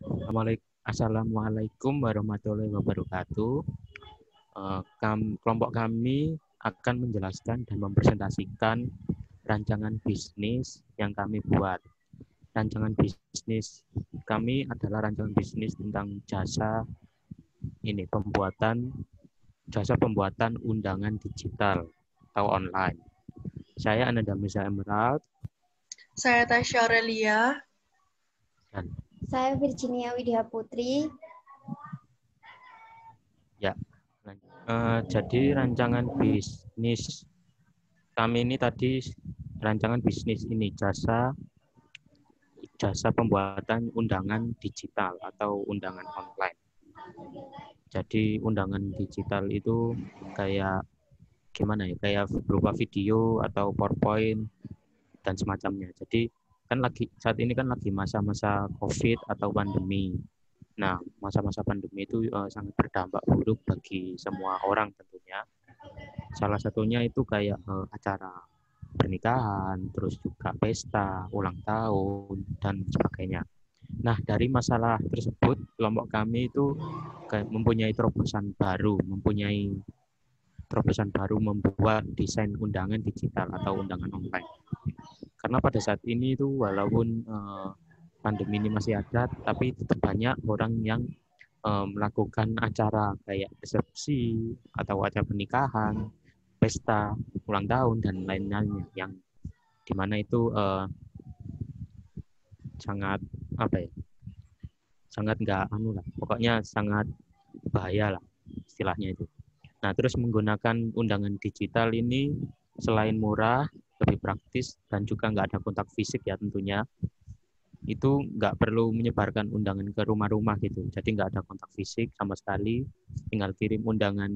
Assalamualaikum warahmatullahi wabarakatuh. Uh, kam, kelompok kami akan menjelaskan dan mempresentasikan rancangan bisnis yang kami buat. Rancangan bisnis kami adalah rancangan bisnis tentang jasa ini pembuatan jasa pembuatan undangan digital atau online. Saya Ananda Misa Emerald. Saya Tasya Aurelia. Dan saya Virginia Widya Putri. Ya, uh, jadi rancangan bisnis kami ini tadi rancangan bisnis ini jasa jasa pembuatan undangan digital atau undangan online. Jadi undangan digital itu kayak gimana ya? Kayak berupa video atau PowerPoint dan semacamnya. Jadi kan lagi saat ini kan lagi masa-masa COVID atau pandemi. Nah, masa-masa pandemi itu uh, sangat berdampak buruk bagi semua orang tentunya. Salah satunya itu kayak uh, acara pernikahan, terus juga pesta, ulang tahun dan sebagainya. Nah, dari masalah tersebut, kelompok kami itu mempunyai terobosan baru, mempunyai terobosan baru membuat desain undangan digital atau undangan online. Karena pada saat ini itu walaupun uh, pandemi ini masih ada, tapi tetap banyak orang yang uh, melakukan acara kayak resepsi atau acara pernikahan, pesta, ulang tahun dan lain-lainnya yang di mana itu uh, sangat apa ya sangat nggak anu lah pokoknya sangat bahaya lah istilahnya itu. Nah terus menggunakan undangan digital ini selain murah lebih praktis dan juga nggak ada kontak fisik ya tentunya. Itu nggak perlu menyebarkan undangan ke rumah-rumah gitu. Jadi nggak ada kontak fisik sama sekali. Tinggal kirim undangan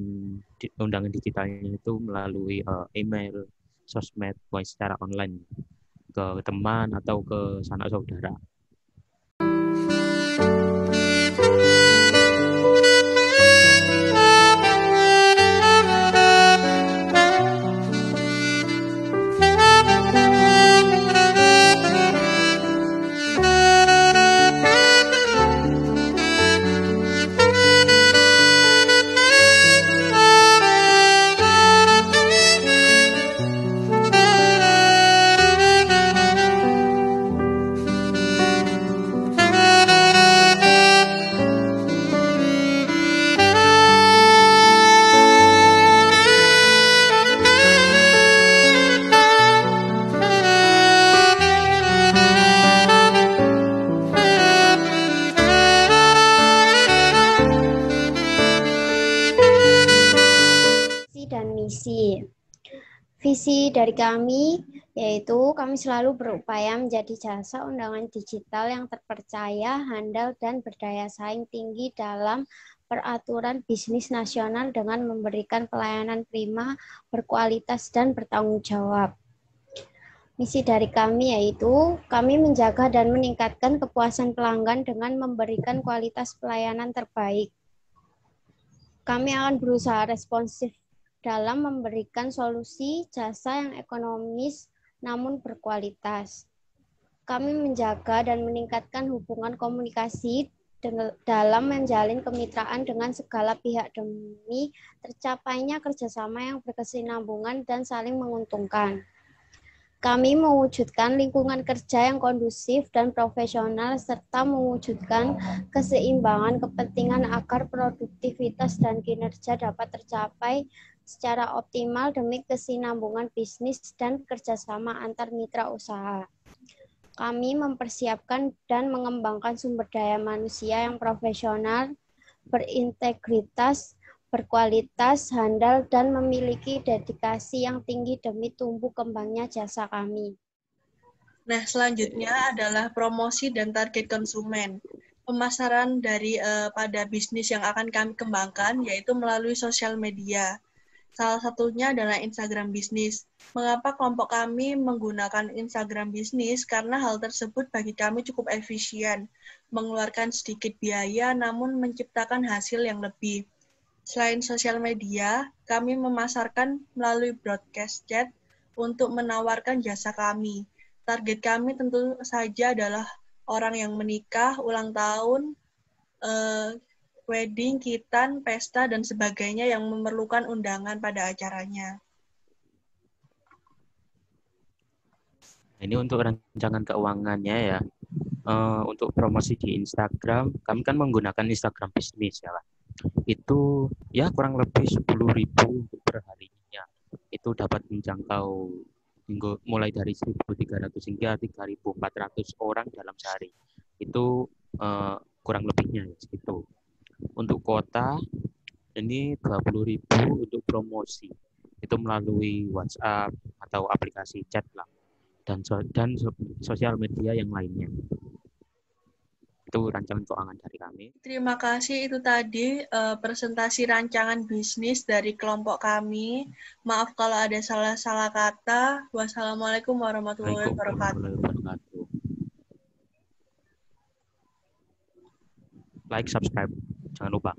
undangan digitalnya itu melalui uh, email sosmed secara online ke teman atau ke sanak saudara Visi dari kami yaitu kami selalu berupaya menjadi jasa undangan digital yang terpercaya, handal, dan berdaya saing tinggi dalam peraturan bisnis nasional dengan memberikan pelayanan prima, berkualitas, dan bertanggung jawab. Misi dari kami yaitu kami menjaga dan meningkatkan kepuasan pelanggan dengan memberikan kualitas pelayanan terbaik. Kami akan berusaha responsif dalam memberikan solusi jasa yang ekonomis namun berkualitas. Kami menjaga dan meningkatkan hubungan komunikasi dalam menjalin kemitraan dengan segala pihak demi tercapainya kerjasama yang berkesinambungan dan saling menguntungkan. Kami mewujudkan lingkungan kerja yang kondusif dan profesional serta mewujudkan keseimbangan kepentingan agar produktivitas dan kinerja dapat tercapai secara optimal demi kesinambungan bisnis dan kerjasama antar mitra usaha. Kami mempersiapkan dan mengembangkan sumber daya manusia yang profesional, berintegritas, berkualitas, handal, dan memiliki dedikasi yang tinggi demi tumbuh kembangnya jasa kami. Nah, selanjutnya adalah promosi dan target konsumen. Pemasaran dari uh, pada bisnis yang akan kami kembangkan yaitu melalui sosial media. Salah satunya adalah Instagram bisnis. Mengapa kelompok kami menggunakan Instagram bisnis? Karena hal tersebut bagi kami cukup efisien, mengeluarkan sedikit biaya namun menciptakan hasil yang lebih. Selain sosial media, kami memasarkan melalui broadcast chat untuk menawarkan jasa kami. Target kami tentu saja adalah orang yang menikah, ulang tahun, uh, wedding, kitan, pesta, dan sebagainya yang memerlukan undangan pada acaranya. Ini untuk rancangan keuangannya ya. Uh, untuk promosi di Instagram, kami kan menggunakan Instagram bisnis ya lah. Itu ya kurang lebih 10.000 per harinya. Itu dapat menjangkau mulai dari 1.300 hingga 3.400 orang dalam sehari. Itu uh, kurang lebihnya ya segitu. Untuk kota ini 20.000 untuk promosi. Itu melalui WhatsApp atau aplikasi chat lah dan so, dan so, sosial media yang lainnya. Itu rancangan keuangan dari kami. Terima kasih itu tadi uh, presentasi rancangan bisnis dari kelompok kami. Maaf kalau ada salah-salah kata. Wassalamualaikum warahmatullahi wabarakatuh. Like, subscribe jangan lupa.